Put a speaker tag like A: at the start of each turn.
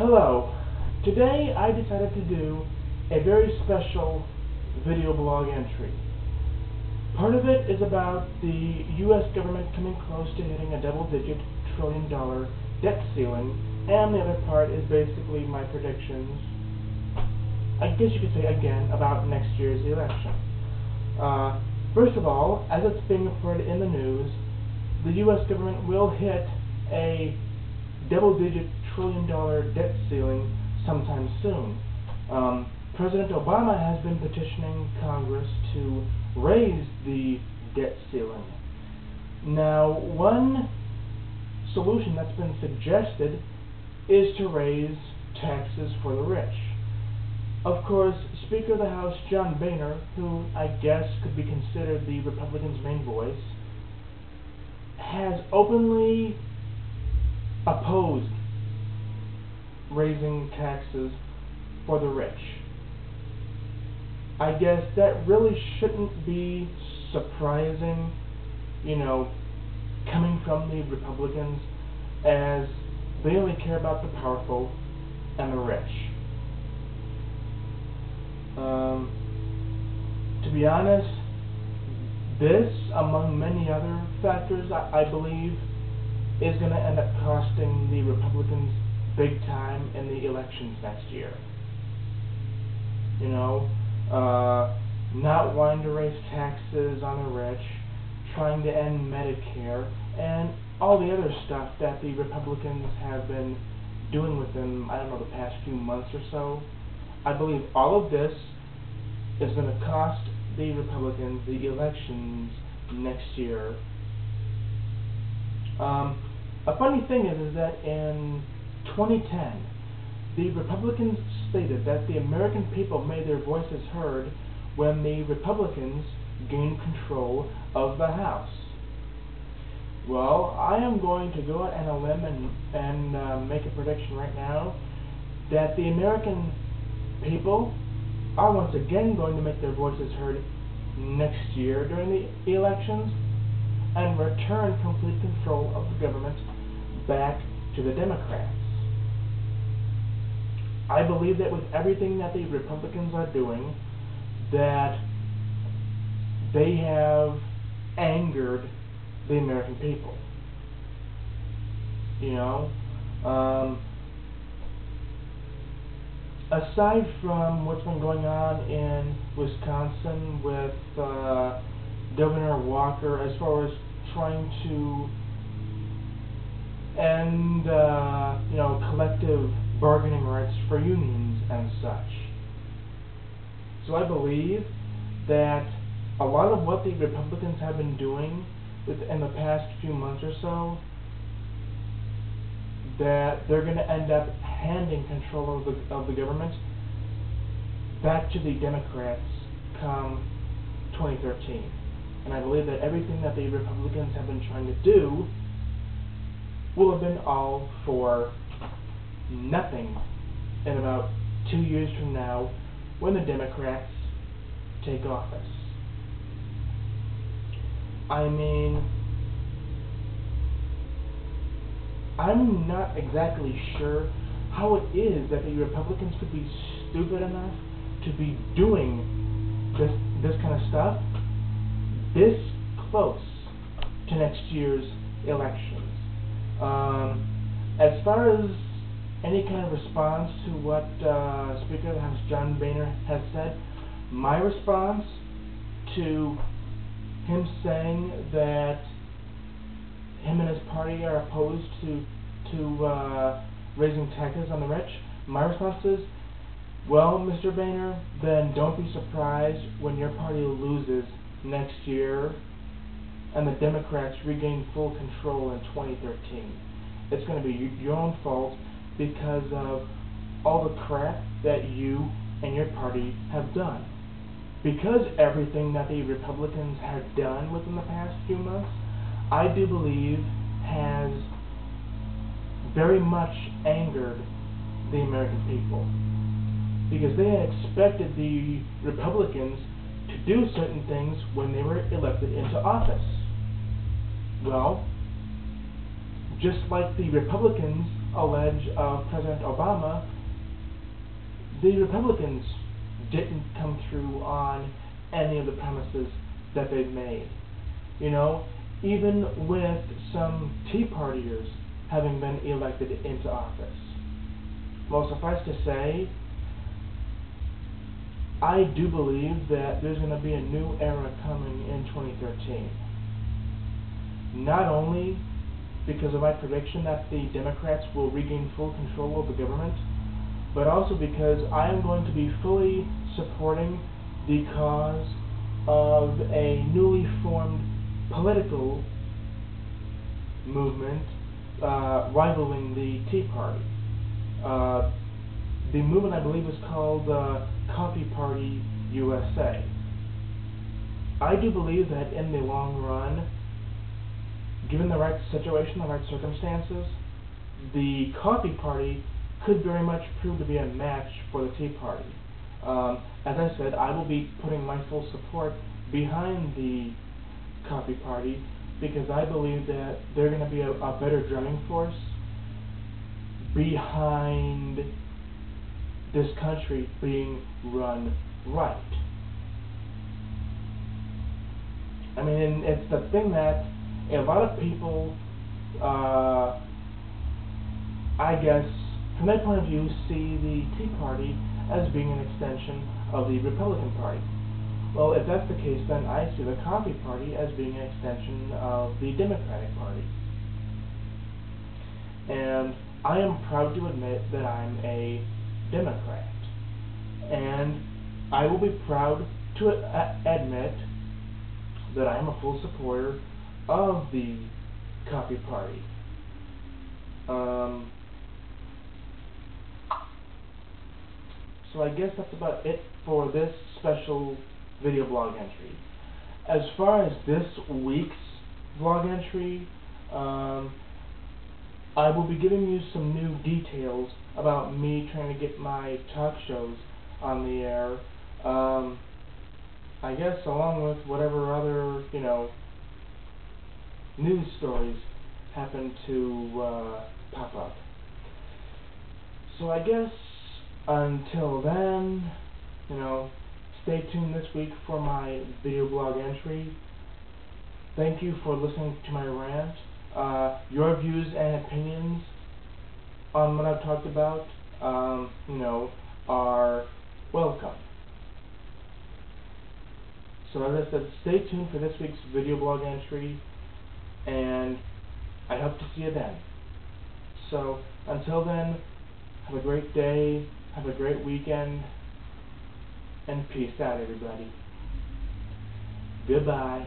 A: Hello. Today I decided to do a very special video blog entry. Part of it is about the U.S. government coming close to hitting a double-digit trillion dollar debt ceiling, and the other part is basically my predictions, I guess you could say again, about next year's election. Uh, first of all, as it's being reported in the news, the U.S. government will hit a double-digit trillion dollar debt ceiling sometime soon. Um, President Obama has been petitioning Congress to raise the debt ceiling. Now, one solution that's been suggested is to raise taxes for the rich. Of course, Speaker of the House John Boehner, who I guess could be considered the Republicans' main voice, has openly opposed raising taxes for the rich. I guess that really shouldn't be surprising, you know, coming from the Republicans, as they only care about the powerful and the rich. Um, to be honest, this, among many other factors, I, I believe, is going to end up costing the Republicans big time in the elections next year. You know, uh, not wanting to raise taxes on the rich, trying to end Medicare, and all the other stuff that the Republicans have been doing within, I don't know, the past few months or so. I believe all of this is going to cost the Republicans the elections next year. Um, a funny thing is, is that in 2010, the Republicans stated that the American people made their voices heard when the Republicans gained control of the House. Well, I am going to go out on a limb and, and uh, make a prediction right now that the American people are once again going to make their voices heard next year during the elections and return complete control of the government back to the Democrats. I believe that with everything that the Republicans are doing, that they have angered the American people. You know, um, aside from what's been going on in Wisconsin with uh, Governor Walker, as far as trying to end, uh, you know, collective bargaining rights for unions and such. So I believe that a lot of what the Republicans have been doing within the past few months or so, that they're going to end up handing control of the, of the government back to the Democrats come 2013. And I believe that everything that the Republicans have been trying to do will have been all for nothing in about two years from now when the Democrats take office. I mean, I'm not exactly sure how it is that the Republicans could be stupid enough to be doing this this kind of stuff this close to next year's elections. Um, as far as any kind of response to what uh, Speaker of the House John Boehner has said, my response to him saying that him and his party are opposed to to uh, raising taxes on the rich, my response is, well, Mr. Boehner, then don't be surprised when your party loses next year and the Democrats regain full control in 2013. It's going to be your own fault because of all the crap that you and your party have done. Because everything that the Republicans have done within the past few months, I do believe has very much angered the American people. Because they had expected the Republicans to do certain things when they were elected into office. Well, just like the Republicans allege of President Obama, the Republicans didn't come through on any of the promises that they've made. You know, even with some Tea Partiers having been elected into office. Well, suffice to say, I do believe that there's going to be a new era coming in 2013. Not only because of my prediction that the Democrats will regain full control of the government, but also because I am going to be fully supporting the cause of a newly formed political movement uh, rivaling the Tea Party. Uh, the movement, I believe, is called uh, Coffee Party USA. I do believe that in the long run, given the right situation, the right circumstances, the Coffee Party could very much prove to be a match for the Tea Party. Um, as I said, I will be putting my full support behind the Coffee Party because I believe that they're going to be a, a better driving force behind this country being run right. I mean, it's the thing that a lot of people, uh, I guess, from their point of view, see the Tea Party as being an extension of the Republican Party. Well, if that's the case, then I see the Coffee Party as being an extension of the Democratic Party. And I am proud to admit that I'm a Democrat. And I will be proud to admit that I am a full supporter of the Coffee Party. Um, so I guess that's about it for this special video blog entry. As far as this week's vlog entry, um, I will be giving you some new details about me trying to get my talk shows on the air. Um, I guess along with whatever other, you know, news stories happen to uh, pop up. So I guess until then, you know, stay tuned this week for my video blog entry. Thank you for listening to my rant. Uh, your views and opinions on what I've talked about, um, you know, are welcome. So as I said, stay tuned for this week's video blog entry and I hope to see you then. So, until then, have a great day, have a great weekend, and peace out, everybody. Goodbye.